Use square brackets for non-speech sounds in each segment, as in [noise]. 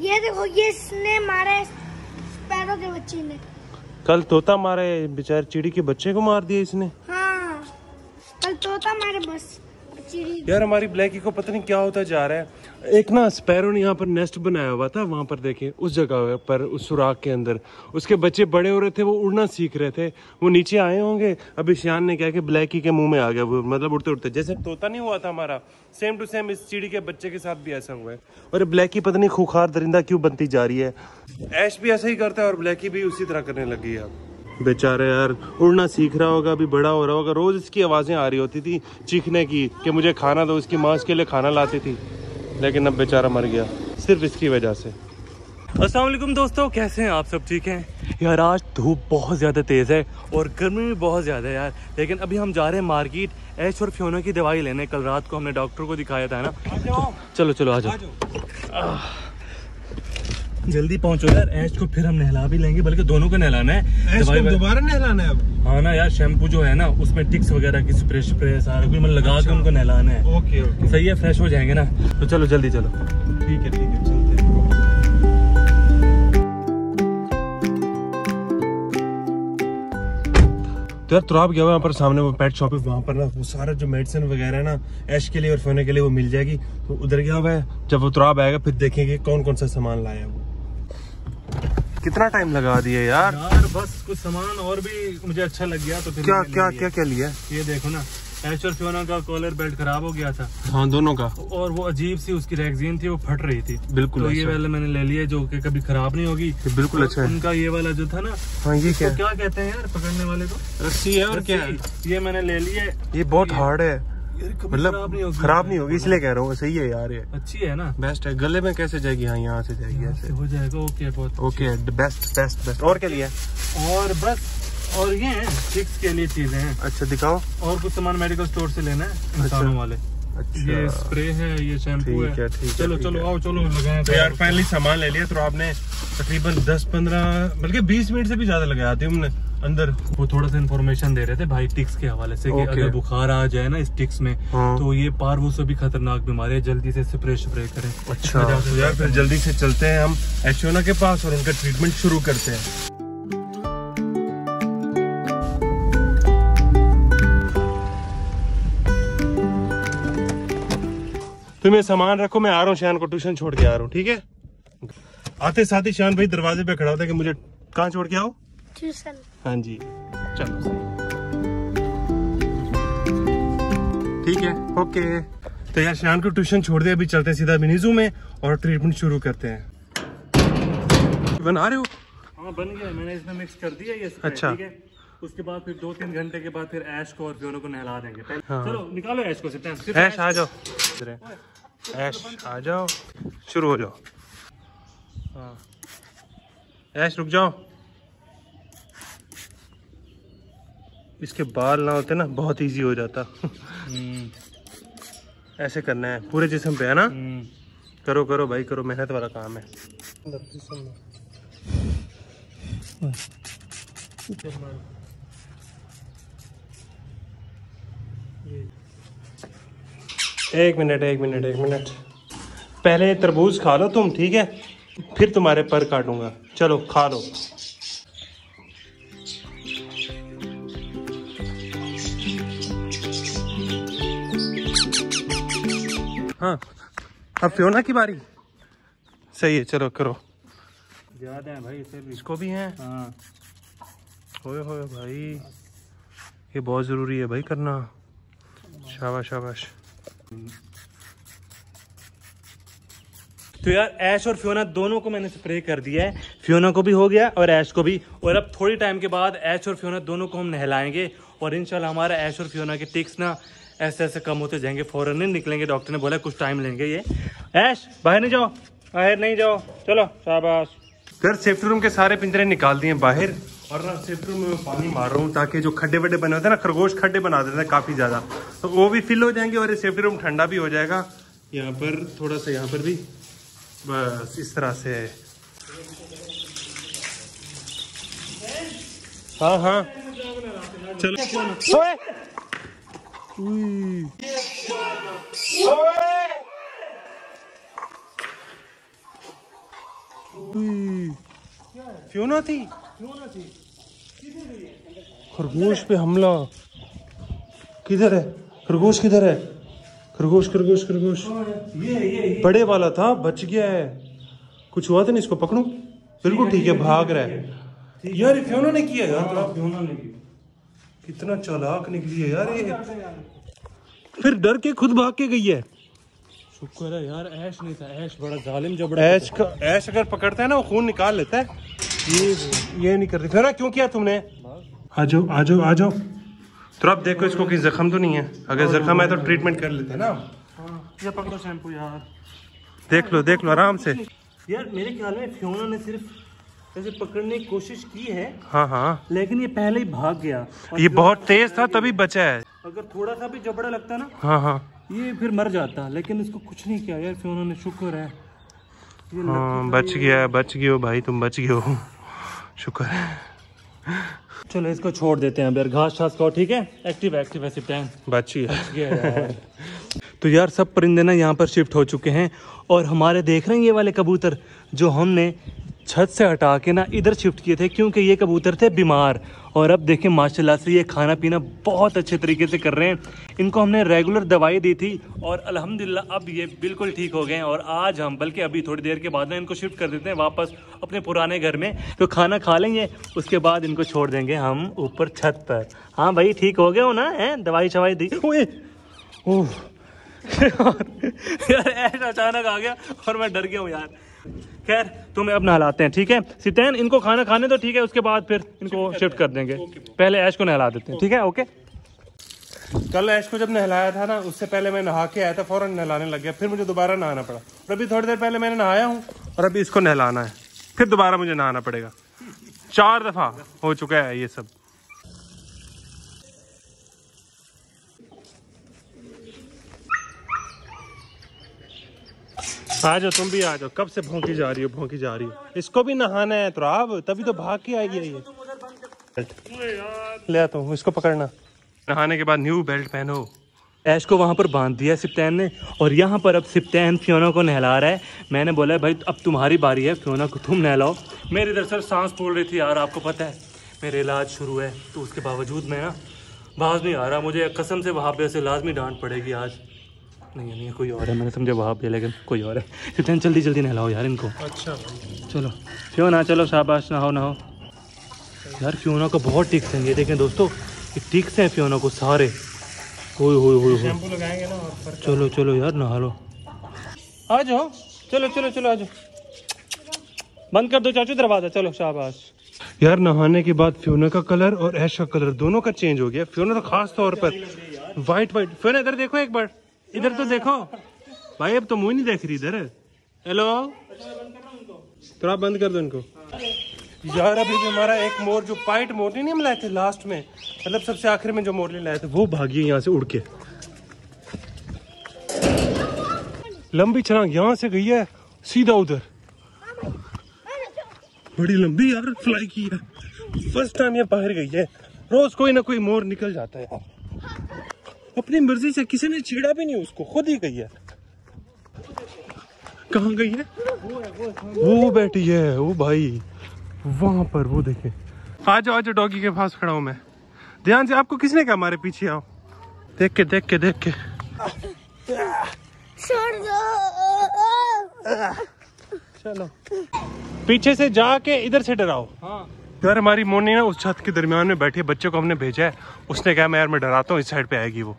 ये देखो ये इसने मारा है स्पैरो के बच्चे ने। कल तोता मारे बेचारे चिड़ी के बच्चे को मार दिया इसने। हाँ कल तोता मारे बस। यार, हमारी ब्लैकी को पता नहीं क्या होता जा रहा है। एक ना स्पैरो ने यहाँ पर नेस्ट बनाया हुआ था, वहाँ पर देखें, उस जगह पर, उस सुराख के अंदर। उसके बच्चे बड़े हो रहे थे, वो उड़ना सीख रहे थे। वो नीचे आए होंगे। अभी श्यान ने क्या कि ब्लैकी के मुँह में आ गया, वो मतलब उड़ते उड़ते। जैसे तोता नहीं हुआ था हमारा सेम टू सेम इस चिड़ी के बच्चे के साथ भी ऐसा हुआ है। और ब्लैकी पता नहीं खूखार दरिंदा क्यों बनती जा रही है। ऐश भी ऐसा ही करता है और ब्लैकी भी उसी तरह करने लगी है। बेचारे यार उड़ना सीख रहा होगा अभी बड़ा हो रहा होगा। रोज इसकी आवाज़ें आ रही होती थी चीखने की कि मुझे खाना दो इसकी माँ इसके लिए खाना लाती थी। लेकिन अब बेचारा मर गया सिर्फ़ इसकी वजह से। असलम दोस्तों कैसे हैं आप सब? ठीक हैं? यार आज धूप बहुत ज़्यादा तेज़ है और गर्मी भी बहुत ज़्यादा है यार। लेकिन अभी हम जा रहे हैं मार्केट एच और फ्योना की दवाई लेने। कल रात को हमने डॉक्टर को दिखाया था ना? तो, चलो चलो आ जाओ। जल्दी पहुंचो यार। ऐश को फिर हम नहला भी लेंगे बल्कि दोनों को नहलाना है। दोबारा नहलाना है अब। हाँ ना यार शैम्पू जो है ना उसमें टिक्स वगैरह की स्प्रे स्प्रे सारा कुछ मतलब लगा के उनको नहलाना है। Okay okay. सही है फ्रेश हो जाएँगे ना। तो चलो जल्दी चलो। ठीक है ठीक है चलते तो यार तुराब गया यहाँ पर सामने वो पेट शॉप है वहाँ पर ना वो सारा जो मेडिसिन वगैरह है ना ऐश के लिए और फोने के लिए वो मिल जाएगी। तो उधर गया हुआ है जब वो तुराब आएगा फिर देखेंगे कौन कौन सा सामान लाया है वो। कितना टाइम लगा दिया यार? यार बस कुछ सामान और भी मुझे अच्छा लग गया तो फिर क्या क्या। क्या क्या लिया? ये देखो ना एच और फ्योना का कॉलर बेल्ट खराब हो गया था। हाँ दोनों का। और वो अजीब सी उसकी रैगजीन थी वो फट रही थी। बिल्कुल तो ये अच्छा। वाला मैंने ले लिया जो कि कभी खराब नहीं होगी। बिल्कुल अच्छा है। उनका ये वाला जो था ना हाँ ये क्या? क्या कहते हैं यार पकड़ने वाले को? रस्सी है और क्या? है ये मैंने ले लिया ये बहुत हार्ड है। मतलब होगी खराब नहीं होगी इसलिए कह रहा हूँ सही है यार ये। अच्छी है ना? बेस्ट है। गले में कैसे जाएगी? हाँ यहाँ से जाएगी ऐसे। हो जाएगा ओके बहुत ओके बेस्ट बेस्ट बेस्ट और क्या लिया और बस और ये हैं चिक्स के लिए चीज़ें हैं। अच्छा दिखाओ। और कुछ सामान मेडिकल स्टोर से लेना है इंसानों वाले। अच्छा। ये अच्छा स्प्रे है ये शैम्पू ठीक है, ठीक है, चलो चलो आओ चलो लगाए तो यार फाइनली सामान ले लिया तो आपने तकरीबन 10 15 बल्कि 20 मिनट से भी ज़्यादा लगाया थे हमने। अंदर वो थोड़ा सा इन्फॉर्मेशन दे रहे थे भाई टिक्स के हवाले से कि अगर बुखार आ जाए ना इस टिक्स में हाँ। तो ये पार्वो से भी खतरनाक बीमारी है जल्दी से स्प्रे स्प्रे करें। अच्छा। तो यार फिर जल्दी से चलते हैं हम एचोना के पास और उनका ट्रीटमेंट शुरू करते हैं। तुम ये सामान रखो मैं आ रहा हूँ शान को ट्यूशन छोड़ के आ रहा हूँ ठीक है? आते साथ ही शान भाई दरवाजे पे खड़ा होता है कि मुझे कहाँ छोड़ के आओ? ट्यूशन। हाँ जी। चलो। ठीक है ओके। तो यार शान को ट्यूशन छोड़ दे अभी चलते हैं सीधा मिनीजू में और ट्रीटमेंट शुरू करते हैं। बना रहे हो? हाँ बन गया। मैंने इसमें मिक्स कर दिया ये अच्छा। ठीक है? उसके बाद फिर दो तीन घंटे के बाद फिर ऐश को और फिर को नहला देंगे। हाँ। चलो निकालो ऐश को सिर्फ़। सिर्फ़ ऐश आ जाओ। ऐश आ जाओ। शुरू हो जाओ। हाँ। ऐश रुक जाओ। इसके बाल ना होते ना बहुत इजी हो जाता। हम्म, ऐसे करना है। पूरे जिसम पे है ना? हम्म। करो करो भाई करो। मेहनत वाला काम है। एक मिनट एक मिनट एक मिनट। पहले तरबूज खा लो तुम ठीक है? फिर तुम्हारे पर काटूँगा। चलो खा लो। हाँ। अब फ्योना की बारी। सही है चलो करो। ज़्यादा है भाई फिर भी। इसको भी है? हाँ। होए होए भाई। ये बहुत ज़रूरी है भाई करना। शाबाश शाबाश। तो यार ऐश और फ्योना दोनों को मैंने स्प्रे कर दिया है। फ्योना को भी हो गया और ऐश को भी। और अब थोड़ी टाइम के बाद ऐश और फ्योना दोनों को हम नहलाएँगे। और इंशाल्लाह हमारा ऐश और फ्योना के टिक्स ना ऐसे ऐसे कम होते जाएँगे फ़ौरन नहीं निकलेंगे डॉक्टर ने बोला कुछ टाइम लेंगे ये। ऐश बाहर नहीं जाओ बाहर नहीं जाओ। चलो शाबाश। घर सेफ्टी रूम के सारे पिंजरे निकाल दिए बाहर। और ना सेफ्टी रूम में पानी मार रहा हूँ ताकि जो खड्डे वड्डे बने होते हैं ना खरगोश खड्डे बना देते हैं काफ़ी ज़्यादा। तो वो भी फिल हो जाएँगे और ये सेफ्टी रूम ठंडा भी हो जाएगा। यहाँ पर थोड़ा सा यहाँ पर भी। बस इस तरह से। हाँ हाँ। चलो। उई। फ्योना थी खरगोश पे हमला। किधर है? खरगोश किधर है? खरगोश खरगोश खरगोश। ये ये ये बड़े वाला था बच गया है। कुछ हुआ था नहीं इसको पकड़ू? बिल्कुल ठीक है भाग रहा है। यार ये फ्योना ने किया? यार थोड़ा क्यों ना लगी कितना चालाक निकली है यार ये। फिर डर के खुद भाग के गई है। शुक्र है यार ऐश नहीं था ऐश बड़ा जालिम जबड़ा ऐश का ऐश अगर पकड़ता है ना वो खून निकाल लेता है। ये ये नहीं करती फिर क्यों किया तुमने? आ जाओ आ जाओ आ जाओ। तो आप देखो इसको कहीं जख्म तो नहीं है। अगर जख्म है तो ट्रीटमेंट कर लेते हैं ना। ये पकड़ो शैम्पू यार। देख लो देख लो आराम से। यार मेरे ख्याल में फ्योना ने सिर्फ़ ऐसे पकड़ने की कोशिश की है। हाँ हाँ। लेकिन ये पहले ही भाग गया। ये बहुत तेज था तभी बचा है। अगर थोड़ा सा भी जबड़ा लगता ना हाँ हाँ। ये फिर मर जाता लेकिन इसको कुछ नहीं किया। यार फ्योना ने शुक्र है। हाँ बच गया बच हो भाई तुम बच हो। शुक्र है। चलो इसको छोड़ देते हैं घास छास खाओ ठीक है? एक्टिव एक्टिव है सिप्टैन बच गया। [laughs] तो यार सब परिंदे ना यहाँ पर शिफ्ट हो चुके हैं और हमारे देख रहे हैं ये वाले कबूतर जो हमने छत से हटा के ना इधर शिफ्ट किए थे, क्योंकि ये कबूतर थे बीमार। और अब देखें माशाल्लाह से ये खाना पीना बहुत अच्छे तरीके से कर रहे हैं। इनको हमने रेगुलर दवाई दी थी और अल्हम्दुलिल्लाह अब ये बिल्कुल ठीक हो गए हैं। और आज हम, बल्कि अभी थोड़ी देर के बाद ना इनको शिफ्ट कर देते हैं वापस अपने पुराने घर में तो खाना खा लेंगे, उसके बाद इनको छोड़ देंगे हम ऊपर छत पर। हाँ भाई, ठीक हो गए हो ना, है? दवाई शवाई दी ओह! [laughs] यार ऐसा अचानक आ गया और मैं डर गया हूँ यार। खैर तुम्हें अब नहलाते हैं ठीक है? सितैन इनको खाना खाने तो ठीक है? उसके बाद फिर इनको शिफ्ट कर देंगे। पहले ऐश को नहला देते हैं ठीक है? ओके कल ऐश को जब नहलाया था ना उससे पहले मैं नहा के आया था फ़ौरन नहलाने लग गया। फिर मुझे दोबारा नहाना पड़ा। और अभी थोड़ी देर पहले मैंने नहाया हूँ और अभी इसको नहलाना है। फिर दोबारा मुझे नहाना पड़ेगा। चार दफ़ा हो चुका है ये सब। आ जाओ तुम भी आ जाओ कब से भौंकी जा रही हो भौंकी जा रही हो? इसको भी नहाना है तो अब तभी तो भाग के आएगी ये। ले आता हूँ इसको पकड़ना। नहाने के बाद न्यू बेल्ट पहनो। ऐश को वहाँ पर बाँध दिया सिप्तैन ने और यहाँ पर अब सिप्तैन फ्योना को नहला रहा है। मैंने बोला भाई अब तुम्हारी बारी है फ्योना को तुम नहलाओ। मेरी दरअसल सांस फूल रही थी यार आपको पता है। मेरे इलाज शुरू है तो उसके बावजूद मैं ना बाज नहीं आ रहा। मुझे कसम से वहाँ पे ऐसे लाजमी डांट पड़ेगी आज। नहीं नहीं कोई और है। मैंने समझा वहाँ पे लेकिन कोई और है। सिप्तैन जल्दी जल्दी नहलाओ यार इनको। अच्छा चलो फ्योना चलो शाबाश नहाओ नहाओ। यार फ्योना को बहुत टिक्स हैं ये देखें दोस्तों। ये टिक्स हैं फ्योना को सारे। शैम्पू लगाएँगे ना चलो चलो यार नहा लो। आ जाओ। चलो चलो चलो आ जाओ। बंद कर दो चाचू दरवाज़ा। चलो शाबाश। यार नहाने के बाद फ्योना का कलर और ऐश का कलर दोनों का चेंज हो गया। फ्योना तो खास तौर पर वाइट वाइट फ्योना इधर देखो एक बार। इधर तो देखो। भाई, अब तो मुँह नहीं देख रही इधर। हेलो आप बंद कर दो इनको। यार, अभी हमारा एक मोर, जो पाइट मोर नहीं हम लाए थे लास्ट में मतलब सबसे आखिर में जो मोरली लाए थे, वो भागी यहाँ से उड़ के। लंबी छलांग यहाँ से गई है, सीधा उधर। बड़ी लंबी यार फ्लाई की है। फ़र्स्ट टाइम ये बाहर गई है। रोज कोई ना कोई मोर निकल जाता है। यार अपनी मर्ज़ी से किसी ने छेड़ा भी नहीं उसको खुद ही गई है। कहाँ गई है? वो बैठी है वो भाई। वहाँ पर वो देखे। आ जाओ आ डॉगी के पास खड़ा हूँ मैं। ध्यान से आपको किसने कहा हमारे पीछे आओ? देख के देख के देख के। छोड़ दो। चलो। पीछे से जाके इधर से डराओ। हाँ। यार हमारी मोनी ना उस छत के दरमियान में बैठी है बच्चे को हमने भेजा है। उसने कहा मैं यार मैं डराता हूँ इस साइड पे आएगी वो।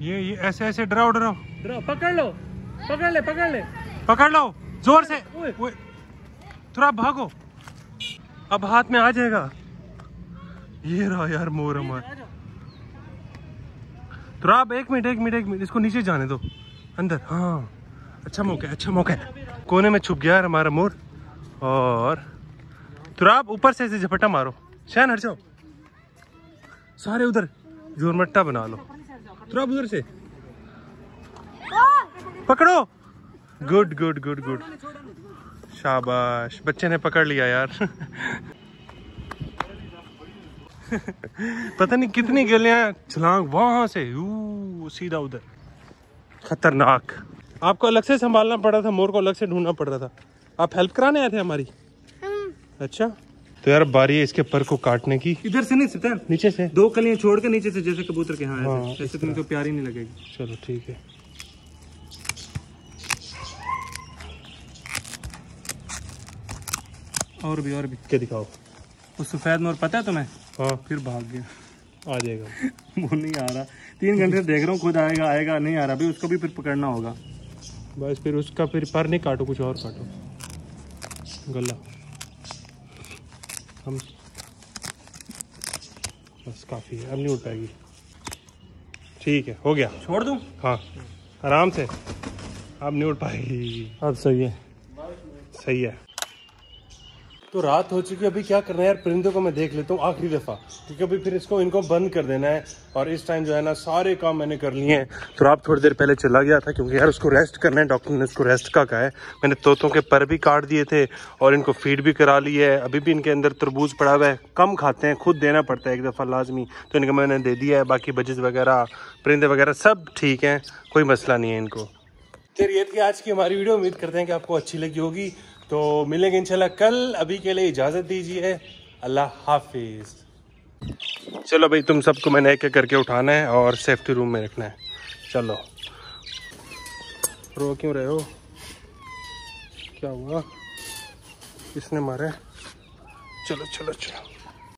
ये ये ऐसे ऐसे डराओ डराओ डराओ पकड़ लो पकड़ ले पकड़ ले। पकड़ लो ज़ोर से। थोड़ा भागो। अब हाथ में आ जाएगा। ये रहा यार मोर हमारा तो आप एक मिनट एक मिनट एक मिनट इसको नीचे जाने दो। अंदर हाँ। अच्छा मौका है अच्छा मौका है। कोने में छुप गया यार हमारा मोर। और तो आप ऊपर से ऐसे झपट्टा मारो। शहन हट जाओ। सारे उधर जोरमट्टा बना लो। तो आप उधर से। पकड़ो। गुड गुड गुड गुड शाबाश। बच्चे ने पकड़ लिया यार। [laughs] पता नहीं कितनी गलियाँ छलांग वहाँ से ऊ, सीधा उधर। खतरनाक। आपको अलग से संभालना पड़ा था मोर को अलग से ढूंढना पड़ रहा था। आप हेल्प कराने आए थे हमारी? हम अच्छा। तो यार बारी है इसके पर को काटने की। इधर से नहीं सिर्फ़ नीचे से? दो कलियाँ छोड़ के नीचे से जैसे कबूतर के हाँ हाँ, ऐसे ऐसे तुमको प्यारी नहीं लगेगी। चलो ठीक है। और भी और भी। क्या दिखाओ? उस सफ़ेद मोर पता है तुम्हें? हाँ। फिर भाग गया। आ जाएगा। [laughs] वो नहीं आ रहा। तीन घंटे से देख रहा हूँ खुद आएगा आएगा नहीं आ रहा। भाई उसको भी फिर पकड़ना होगा। बस फिर उसका फिर पर नहीं काटो कुछ और काटो। गला हम बस काफ़ी है अब नहीं उठ पाएगी। ठीक है हो गया। छोड़ दूँ? हाँ आराम से। अब नहीं उठ पाएगी। अब सही है। सही है। तो रात हो चुकी है, अभी क्या करना है यार? परिंदों को मैं देख लेता हूँ आखिरी दफ़ा। क्योंकि अभी फिर इसको, इनको बंद कर देना है। और इस टाइम जो है ना, सारे काम मैंने कर लिए हैं। तो रात थोड़ी देर पहले चला गया था, क्योंकि यार उसको रेस्ट करना है डॉक्टर ने उसको रेस्ट का कहा है। मैंने तोतों के पर भी काट दिए थे और इनको फ़ीड भी करा ली है। अभी भी इनके अंदर तरबूज पड़ा हुआ है। कम खाते हैं, खुद देना पड़ता है एक दफ़ा लाजमी। तो इनको मैंने दे दिया है, बाकी बजट वगैरह, परिंदे वगैरह सब ठीक हैं, कोई मसला नहीं है इनको। ये थी आज की हमारी वीडियो। उम्मीद करते हैं कि आपको अच्छी लगी होगी। तो मिलेंगे इंशाल्लाह कल। अभी के लिए इजाज़त दीजिए। अल्लाह हाफिज। चलो भाई, तुम सबको मैंने एक एक करके उठाना है और सेफ्टी रूम में रखना है। चलो। रो क्यों रहे हो? क्या हुआ? किसने मारे चलो चलो चलो।